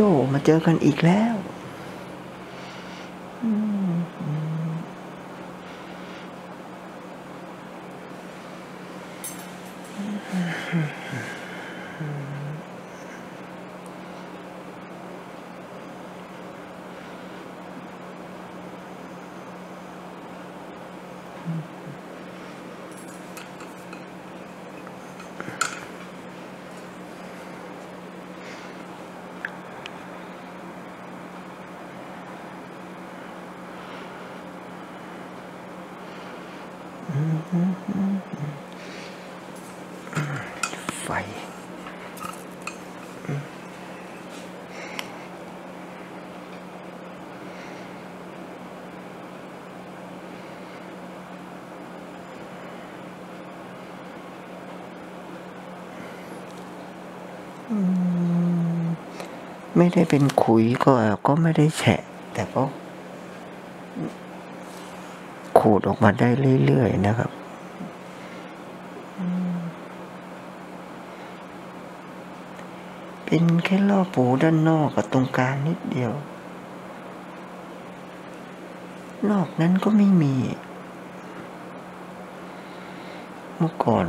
โจมาเจอกันอีกแล้ว ไฟ ไม่ได้เป็นขุยก็ก็ไม่ได้แฉะ แต่ก็ ขูดออกมาได้เรื่อยๆนะครับ เป็นแค่รอบปูด้านนอกกับตรงกลางนิดเดียว นอกนั้นก็ไม่มี เมื่อก่อน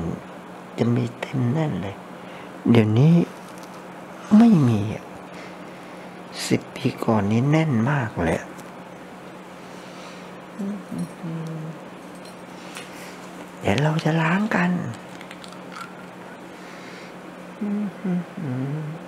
จะมีเต็มแน่นเลย เดี๋ยวนี้ไม่มีสิบปีก่อนนี้แน่นมากเลยอะเดี๋ยวเราจะล้างกัน อืม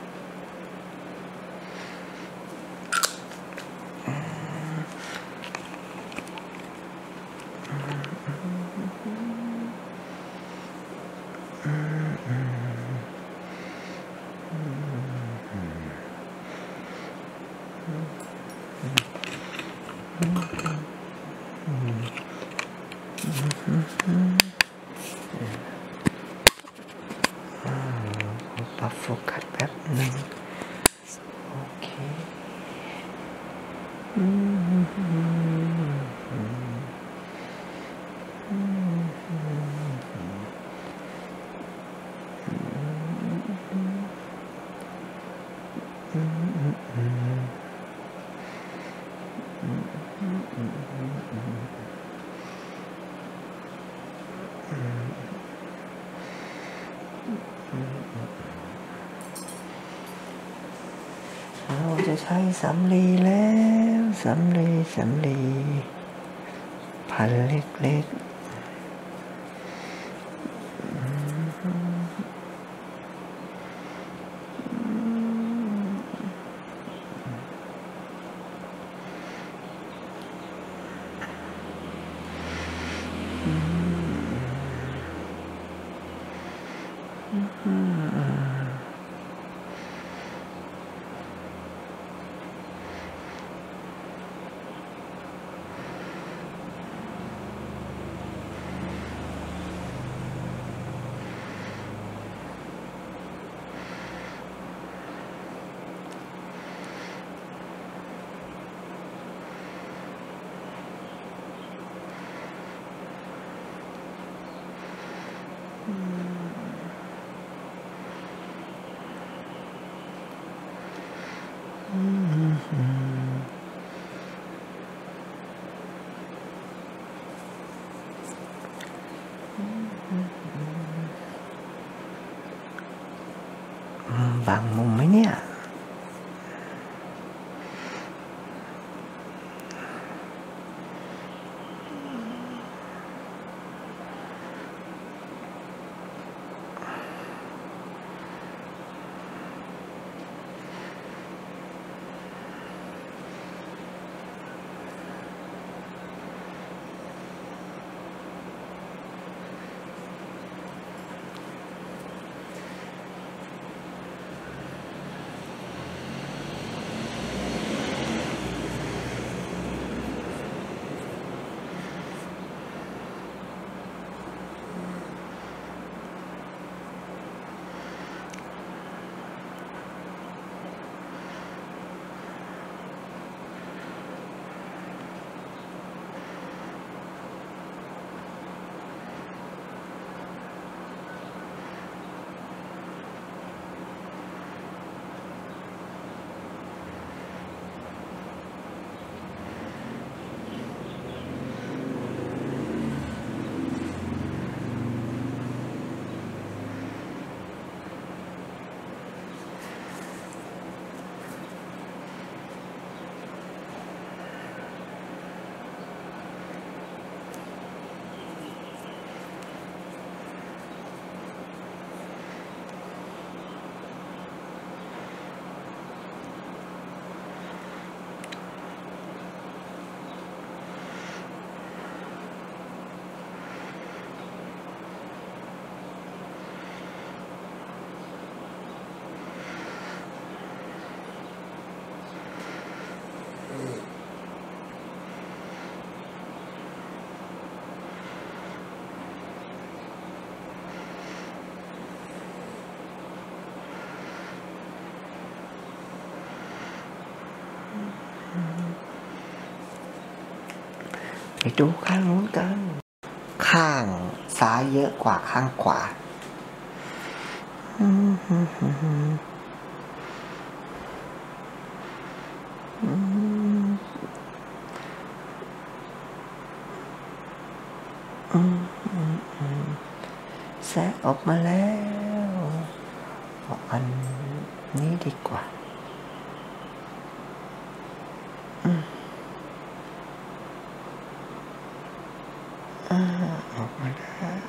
รับโฟกัสแป๊บหนึ่งโอเคอืมเราจะใช้สำลีแล้วสำลีสำลีพันเล็กๆ บางมุมไไปดูข้างนู้นกัน ข้างซ้ายเยอะกว่าข้างขวาแสะออกมาแล้วอันนี้ดีกว่าอ่าออกมาแล้ว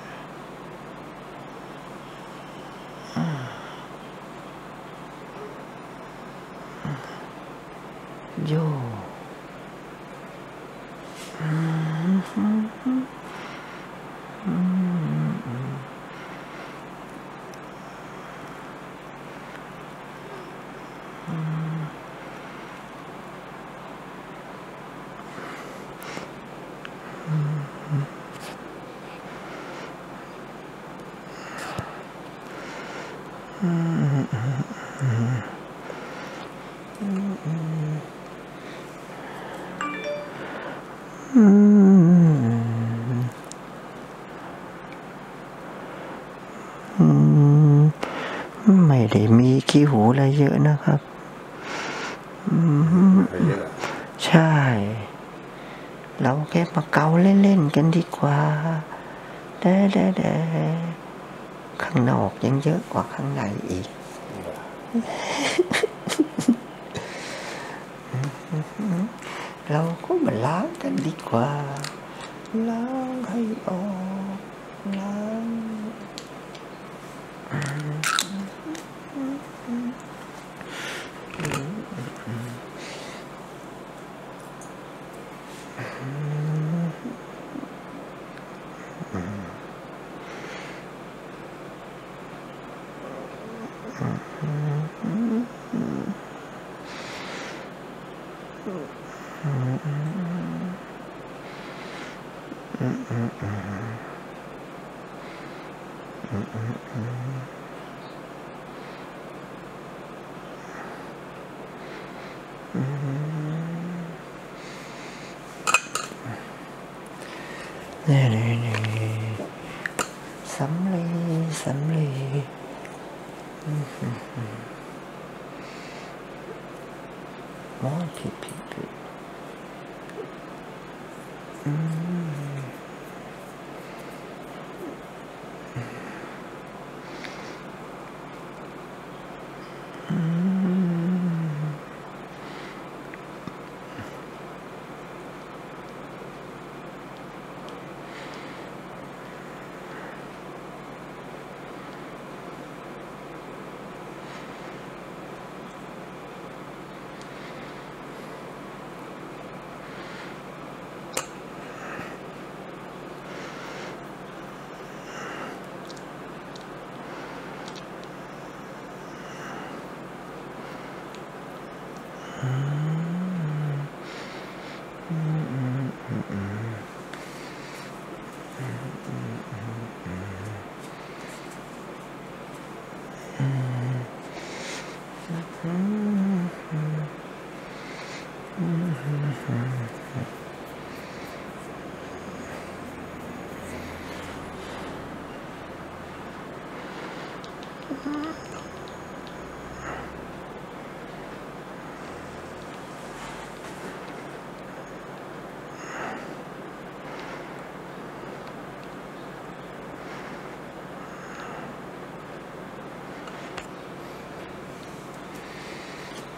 อ่าโยอืมอืมอืมอืมอืมอืม ได้มีขี้หูอะไรเยอะนะครับใช่ เราแค่มาเกาเล่นๆกันดีกว่าแด่แด่แด่ข้างนอกยังเยอะกว่าข้างในอีก เราก็มาล้างกันดีกว่า ล้างให้ออก นี่นี่นี่สำลีสำลีอืมอืมอืมอ๋อผิดผิดผิดอืม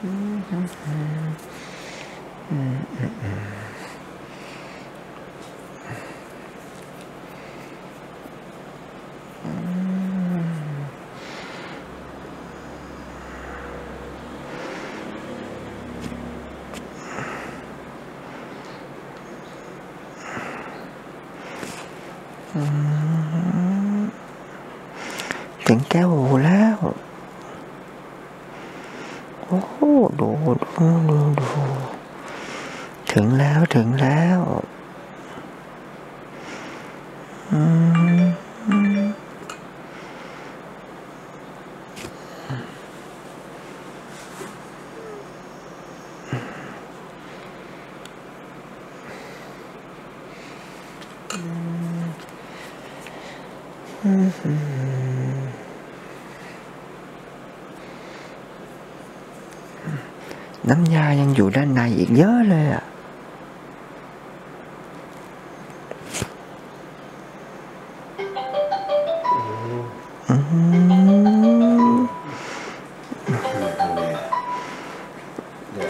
อืม ถึงแก้วหูแล้ว โอ้โหดูดูดูดูถึงแล้วถึงแล้วอืม น้ำยายังอยู่ด้านในอีกเยอะเลยอะอืม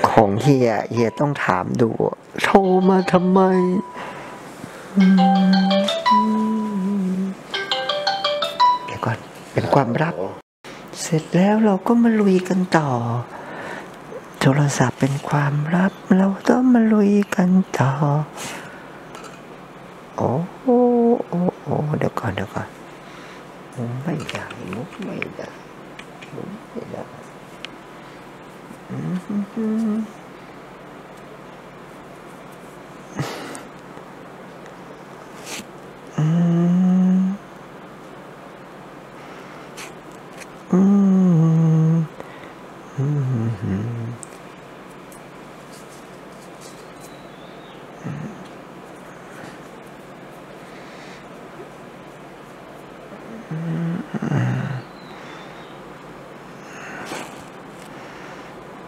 ของเฮียเฮียต้องถามดูอะโทรมาทำไมอืมเดี๋ยวก่อนเป็นความลับ เสร็จแล้วเราก็มาลุยกันต่อ โทรศัพท์เป็นความลับ เราต้องมาลุยกันต่อ โอ้โอ้โอ้โอ้เดี๋ยวก่อนเดี๋ยวก่อนมไม่ได้มุกไม่ได้มุกไม่ได้อืม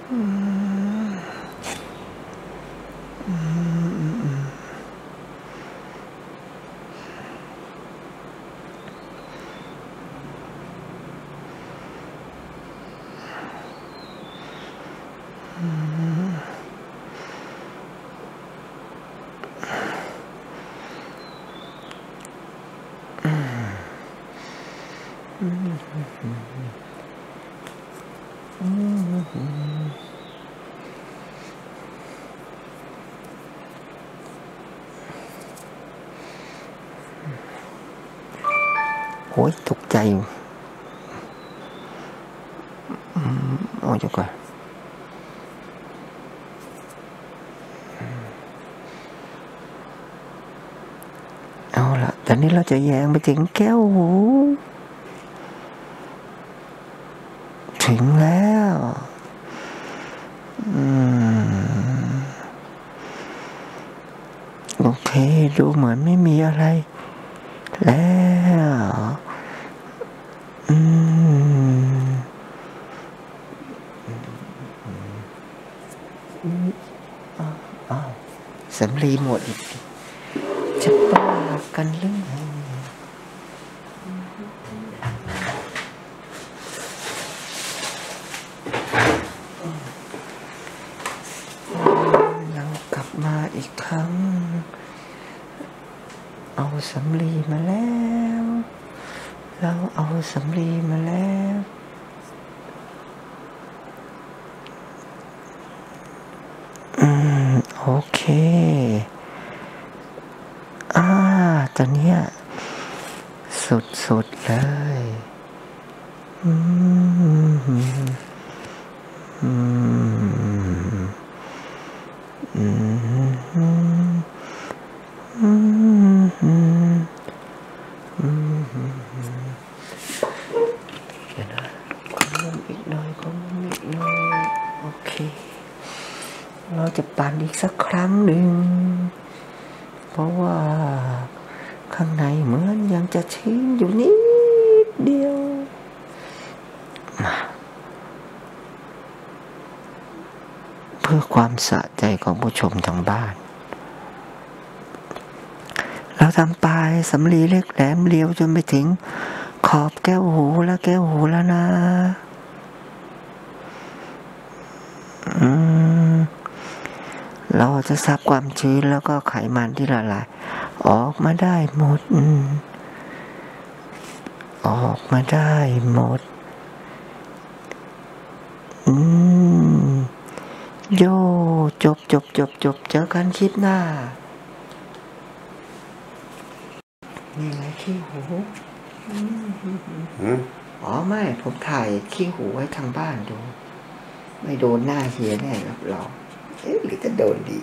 Mm-hmm. mm-hmm. mm-hmm. โอ้ยตกใจอืมเอาเดี๋ยวก่อนเอาละตอนนี้เราจะแยงไปถึงแก้วหู ถึงแล้วอืมโอเค ดูเหมือนไม่มีอะไร แล้ว สำลีหมดอีก จะบ้ากันหรือไงเรากลับมาอีกครั้ง เอาสำลีมาแล้ว เราเอาสำลีมาแล้วอืมโอเค อ่าตอนเนี้ยสุดๆเลย เพื่อความสะใจของผู้ชมทางบ้าน เราทำปลายสำลีเล็กแหลมเรียวจนไปถึง ขอบแก้วหูและแก้วหูแล้วนะเราจะซับความชื้นแล้วก็ไขมันที่ละลาย ออกมาได้หมด อออกมาได้หมด อืม โยจบจบจบจบเจอกันคลิปหน้า นี่ไงขี้หูหืมอ๋อไม่ ผมถ่ายขี้หูไว้ทางบ้านดู ไม่โดนหน้าเฮียแน่รับรองเอ๊ะหรือจะโดนดี